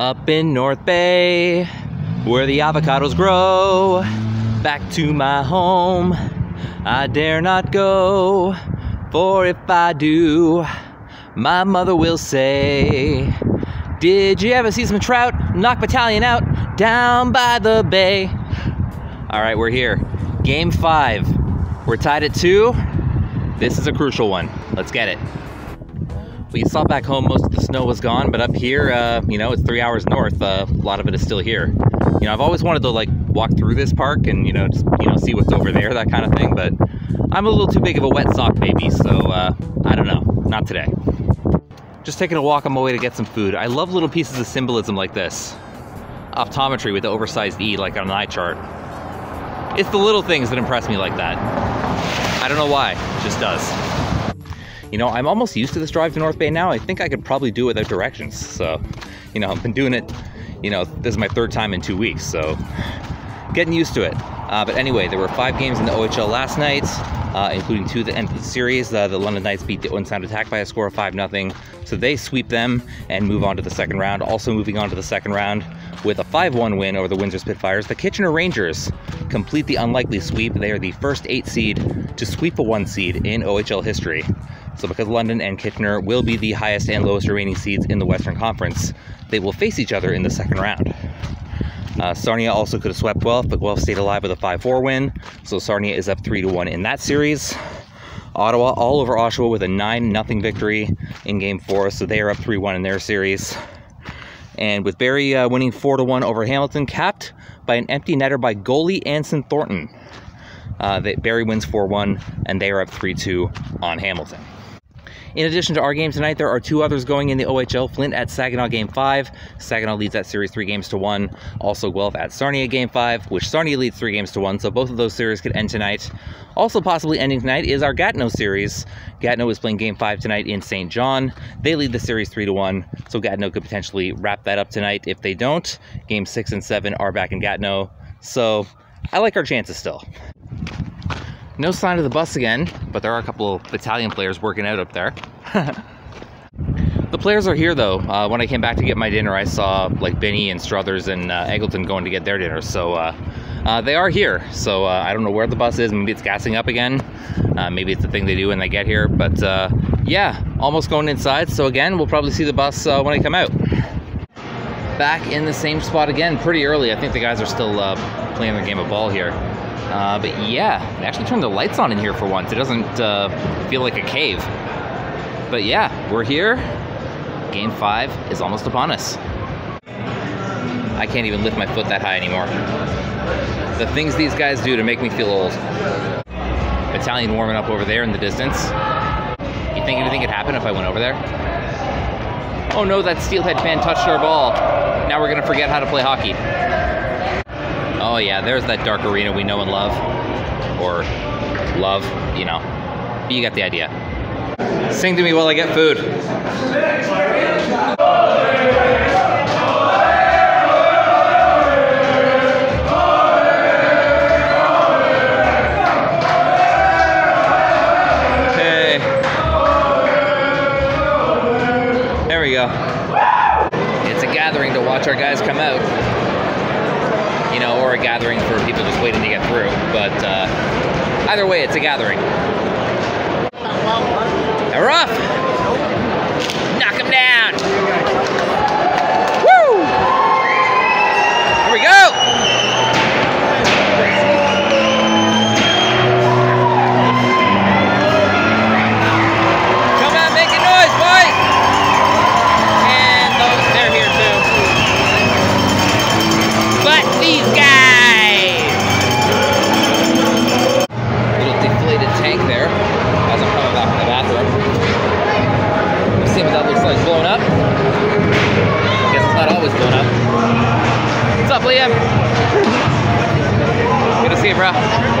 Up in North Bay, where the avocados grow. Back to my home, I dare not go. For if I do, my mother will say, Did you ever see some trout knock battalion out down by the bay? All right, we're here. Game five. We're tied at two. This is a crucial one. Let's get it. We saw back home most of the snow was gone, but up here, uh, you know, it's three hours north. Uh, a lot of it is still here. You know, I've always wanted to like walk through this park and you know, just you know, see what's over there, that kind of thing. But I'm a little too big of a wet sock baby, so uh, I don't know. Not today. Just taking a walk on my way to get some food. I love little pieces of symbolism like this. Optometry with the oversized E, like on an eye chart. It's the little things that impress me like that. I don't know why, it just does. You know, I'm almost used to this drive to North Bay now. I think I could probably do it without directions. So, you know, I've been doing it, you know, this is my third time in two weeks, so getting used to it. Uh, but anyway, there were five games in the OHL last night, uh, including two at the end of the series. Uh, the London Knights beat the Owen Sound Attack by a score of 5 0. So they sweep them and move on to the second round. Also moving on to the second round with a 5 1 win over the Windsor Spitfires. The Kitchener Rangers complete the unlikely sweep. They are the first eight seed to sweep a one seed in OHL history. So, because London and Kitchener will be the highest and lowest remaining seeds in the Western Conference, they will face each other in the second round. Uh, Sarnia also could have swept Guelph, but Guelph stayed alive with a 5-4 win, so Sarnia is up 3-1 in that series. Ottawa all over Oshawa with a 9-0 victory in Game 4, so they are up 3-1 in their series. And with Barrie uh, winning 4-1 over Hamilton, capped by an empty netter by goalie Anson Thornton. Uh, Barrie wins 4-1, and they are up 3-2 on Hamilton. In addition to our game tonight, there are two others going in the OHL. Flint at Saginaw Game 5. Saginaw leads that series three games to one. Also Guelph at Sarnia Game 5, which Sarnia leads three games to one. So both of those series could end tonight. Also possibly ending tonight is our Gatineau series. Gatineau is playing Game 5 tonight in St. John. They lead the series 3 to 1. So Gatineau could potentially wrap that up tonight. If they don't, Game 6 and 7 are back in Gatineau. So I like our chances still. No sign of the bus again, but there are a couple of battalion players working out up there. the players are here though. Uh, when I came back to get my dinner, I saw like Benny and Struthers and uh, Eggleton going to get their dinner. So uh, uh they are here. So uh, I don't know where the bus is. Maybe it's gassing up again. Uh, maybe it's the thing they do when they get here. But yeah, almost going inside. So again, we'll probably see the bus when I come out. Back in the same spot again, pretty early. I think the guys are still playing their game of ball here. Uh, but yeah, they actually turned the lights on in here for once. It doesn't uh, feel like a cave. But yeah, we're here. Game five is almost upon us. I can't even lift my foot that high anymore. The things these guys do to make me feel old. Battalion warming up over there in the distance. You think anything could happen if I went over there? Oh no, that steelhead fan touched our ball. Now we're gonna forget how to play hockey. Oh yeah, there's that dark arena we know and love. Or love, you know. You got the idea. Sing to me while I get food. Okay. There we go. It's a gathering to watch our guys come out you know, or a gathering for people just waiting to get through. But uh, either way, it's a gathering. They're rough. Knock them down. You, bro.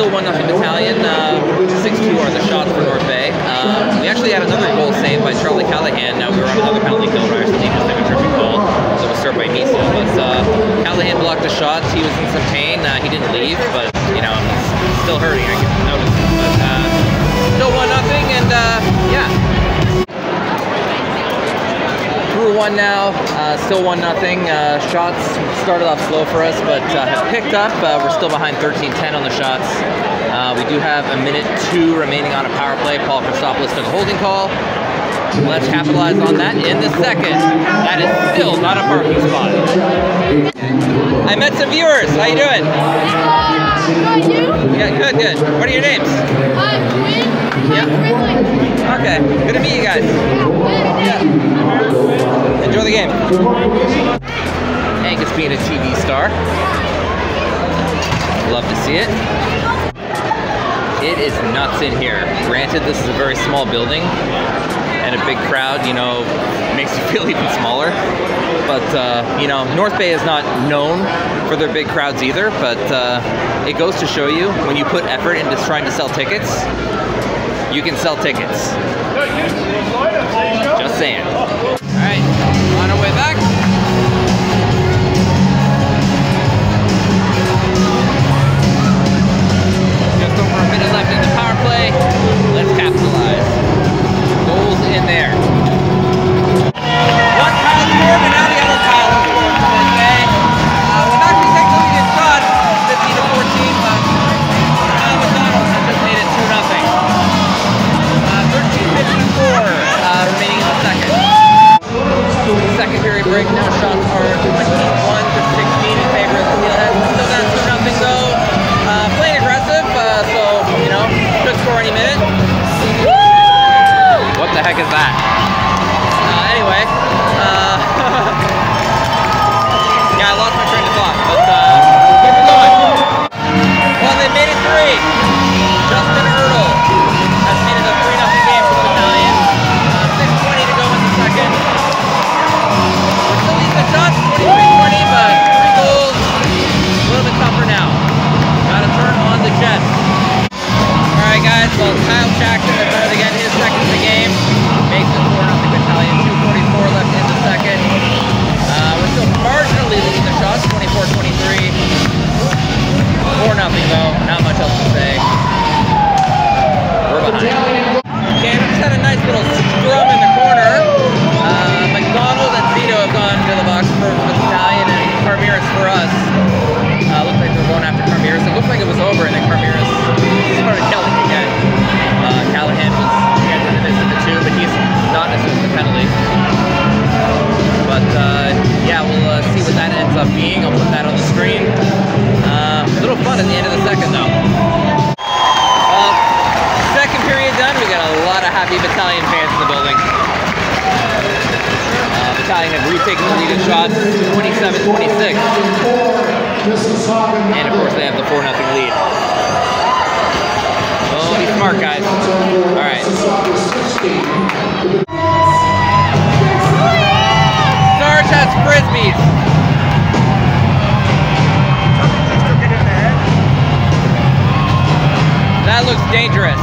1 nothing battalion. Uh, 6-2 are the shots for North Bay. Uh, we actually had another goal saved by Charlie Callahan. Now we were on another penalty kill where actually just took a tripping. So it was served by Misa. But uh, Callahan blocked the shots. He was in some pain. Uh, he didn't leave, but you know he's still hurting. I can notice. But uh, still 1 nothing, and uh, yeah. One now, uh, still one nothing. Uh, shots started off slow for us, but uh, have picked up. Uh, we're still behind 13-10 on the shots. Uh, we do have a minute two remaining on a power play. Paul Christopoulos took a holding call. Let's capitalize on that in the second. That is still not a parking spot. I met some viewers. How you doing? Good, you? Yeah, good, good. What are your names? Uh, Quinn. Yeah. Okay, good to meet you guys. Yeah. Enjoy the game. Hank is being a TV star. Love to see it. It is nuts in here. Granted, this is a very small building, and a big crowd, you know, makes you feel even smaller. But, uh, you know, North Bay is not known for their big crowds either, but uh, it goes to show you when you put effort into trying to sell tickets, you can sell tickets. Just saying. All right, on our way back. There. Nothing though, not much else to say. We're behind. Okay, just had a nice little scrum in the corner. Uh, McDonald and Zito have gone to the box for the battalion and Carmiris for us. Uh, looks like they're going after Carmiris. It looked like it was over and then Carmiris started yelling again. Uh, Callahan was again in the midst of the two, but he's not assisted the penalty. But uh, yeah, we'll uh, see what that ends up being. I'll put that on the screen. Uh, fun at the end of the second though. Well, second period done. We got a lot of happy battalion fans in the building. Uh, battalion have retaken the lead in shots, 27-26. And of course they have the 4 0 lead. Oh, be smart, guys. All right. Sarge has frisbees. That looks dangerous.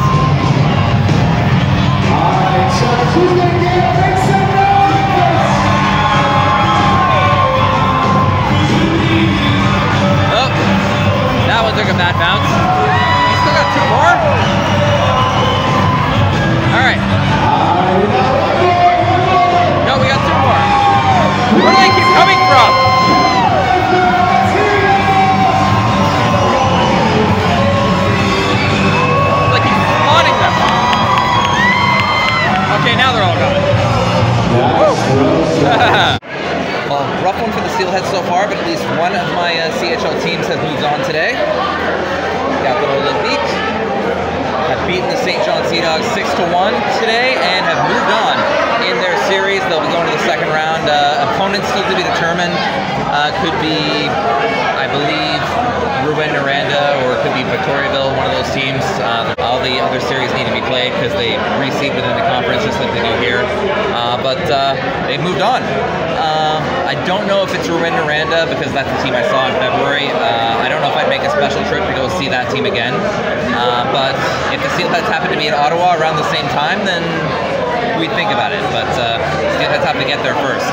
Well, rough one for the Steelheads so far, but at least one of my uh, CHL teams has moved on today. Capital Olympique have beaten the St. John Sea Dogs 6 to 1 today and have moved on in their series. They'll be going to the second round. Uh, opponents still to be determined. Uh, could be, I believe, Rouyn-Noranda or it could be Victoriaville, one of those teams. Uh, all the other series need to be played because they reseed within the conference just like they do here. Uh, but uh, they've moved on. Uh, I don't know if it's Rouyn-Noranda because that's the team I saw in February. Uh, I don't know if I'd make a special trip to go see that team again. Uh, but if the Steelheads happen to be in Ottawa around the same time, then we'd think about it. But uh, Steelheads have to get there first.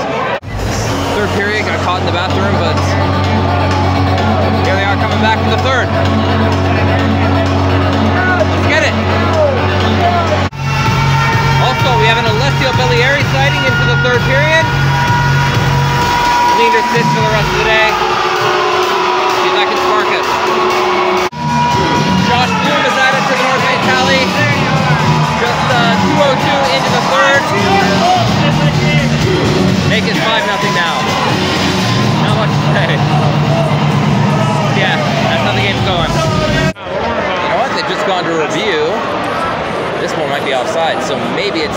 Third period, got caught in the bathroom, but here they are coming back for the third. It. Also, we have an Alessio Bellieri sighting into the third period. Leader sits for the rest of the day.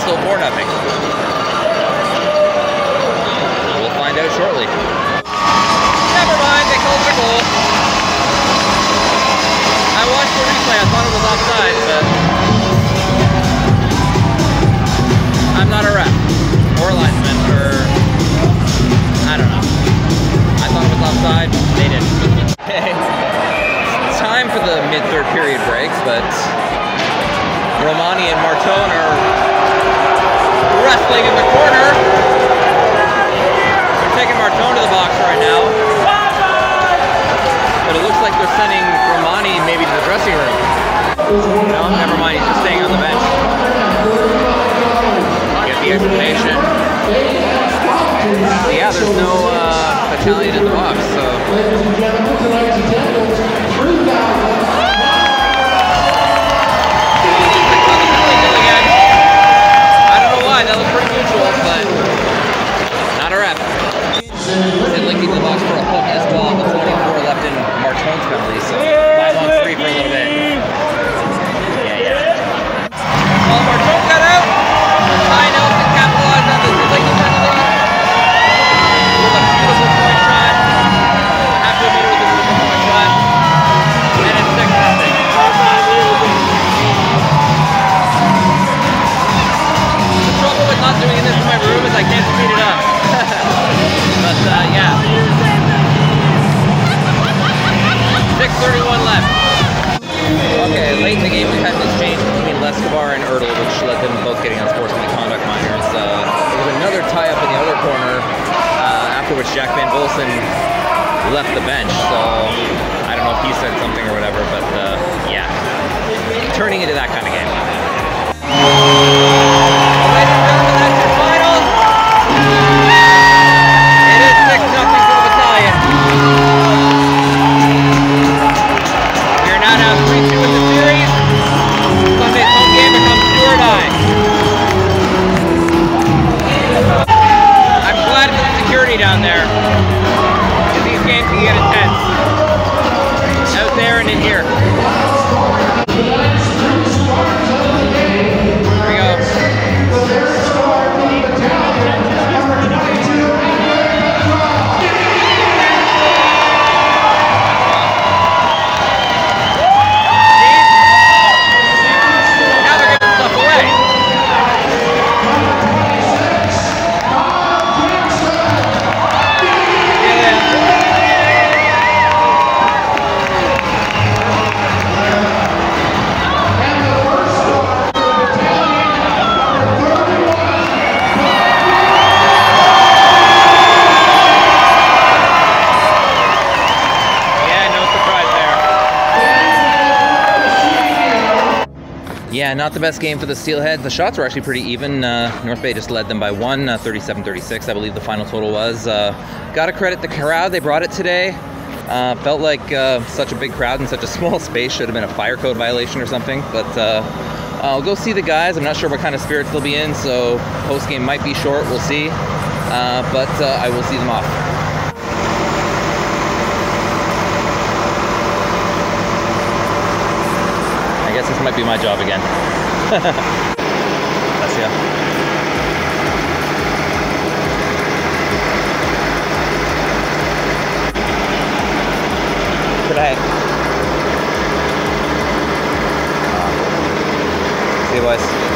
Still 4 nothing. Dressing room. No, never mind, he's just staying on the bench. Get the explanation. Yeah, there's no uh, Italian in the box, so. Know if he said something or whatever, but uh, yeah, turning into that kind of game. Yeah, not the best game for the Steelheads. The shots were actually pretty even. Uh, North Bay just led them by one, uh, 37-36, I believe the final total was. Uh, Got to credit the crowd. They brought it today. Uh, felt like uh, such a big crowd in such a small space should have been a fire code violation or something. But uh, I'll go see the guys. I'm not sure what kind of spirits they'll be in, so post game might be short. We'll see. Uh, but uh, I will see them off. Guess this might be my job again. That's yeah. Good night. Now,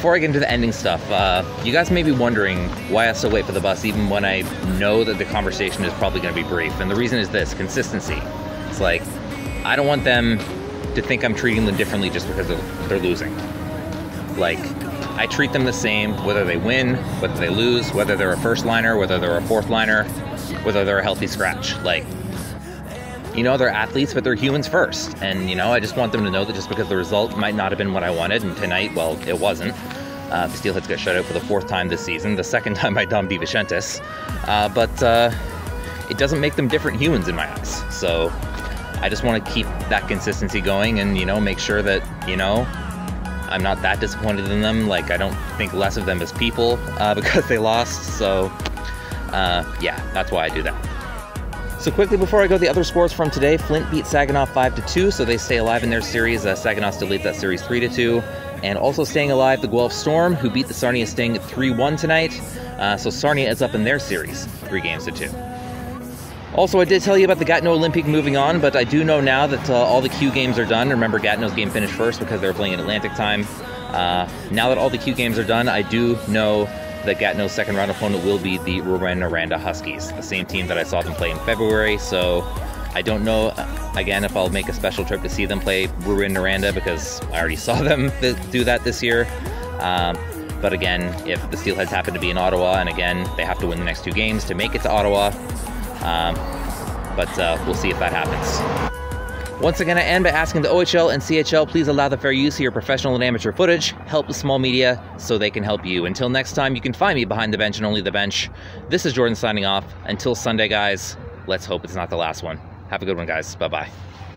before I get into the ending stuff, uh, you guys may be wondering why I still wait for the bus, even when I know that the conversation is probably going to be brief. And the reason is this consistency. It's like, I don't want them to think I'm treating them differently just because they're, they're losing. Like, I treat them the same whether they win, whether they lose, whether they're a first liner, whether they're a fourth liner, whether they're a healthy scratch. Like, you know, they're athletes, but they're humans first. And, you know, I just want them to know that just because the result might not have been what I wanted, and tonight, well, it wasn't. Uh, the Steelheads got shut out for the fourth time this season, the second time by Dom DiVincentiis. Uh, but uh, it doesn't make them different humans in my eyes. So I just want to keep that consistency going and, you know, make sure that, you know, I'm not that disappointed in them. Like, I don't think less of them as people uh, because they lost. So, uh, yeah, that's why I do that. So quickly before I go, the other scores from today: Flint beat Saginaw five to two, so they stay alive in their series. Uh, Saginaw still leads that series three to two, and also staying alive, the Guelph Storm, who beat the Sarnia Sting three one tonight. Uh, so Sarnia is up in their series three games to two. Also, I did tell you about the Gatineau Olympic moving on, but I do know now that uh, all the Q games are done. Remember, Gatineau's game finished first because they were playing in Atlantic time. Uh, now that all the Q games are done, I do know that Gatineau's second round opponent will be the Rouyn-Noranda Huskies, the same team that I saw them play in February. So I don't know, uh, again, if I'll make a special trip to see them play Rouyn-Noranda because I already saw them do that this year. Um, but again, if the Steelheads happen to be in Ottawa, and again, they have to win the next two games to make it to Ottawa. Um, but uh, we'll see if that happens. Once again, I end by asking the OHL and CHL please allow the fair use of your professional and amateur footage, help the small media so they can help you. Until next time, you can find me behind the bench and only the bench. This is Jordan signing off. Until Sunday, guys, let's hope it's not the last one. Have a good one, guys. Bye bye.